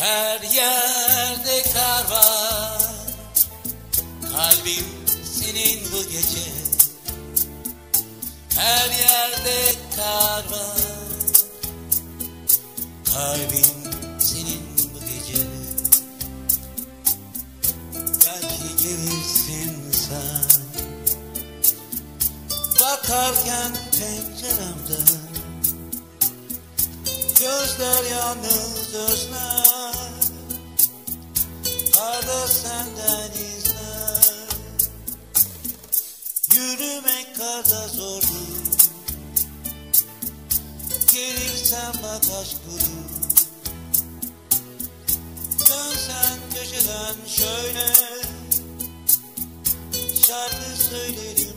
Her yerde kar var. Kalbim senin bu gece. Her yerde kar var. Kalbim senin bu gece. Belki gelirsin sen. Bakarken penceremden Gözler yalnız özler Yürümek karda zordur Gelirsen bak aşk bulur. Dönsen köşeden şöyle. Şarkı söylerim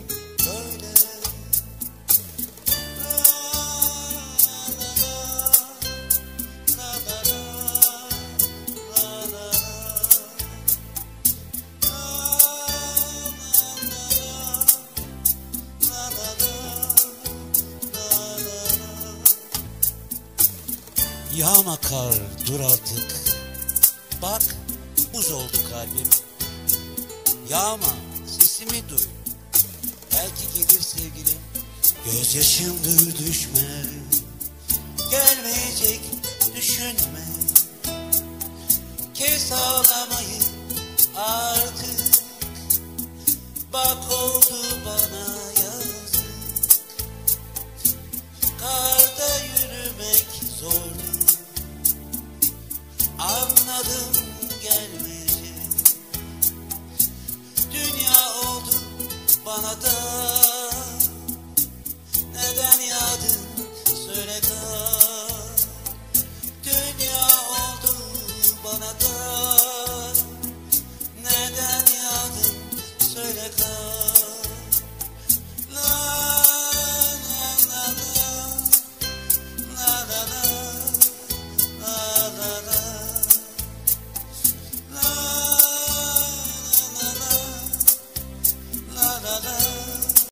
Yağma kar dur artık. Bak buz oldu kalbim. Yağma sesimi duy. Belki gelir sevgilim Gözyaşımdır düşme. Gelmeyecek düşünme. Kes ağlamayı artık. Bak oldu bana yazık. Karda yürümek zordu Gelmeyecek Dünya oldu bana da